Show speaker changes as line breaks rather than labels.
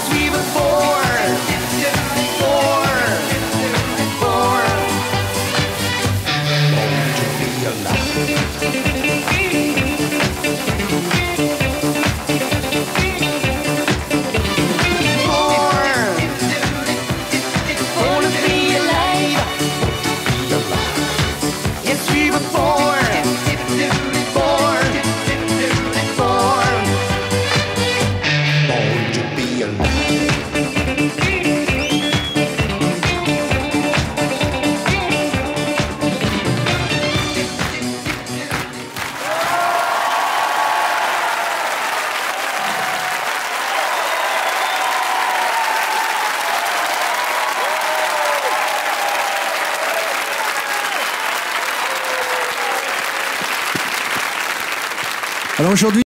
once
we before.
Alors aujourd'hui,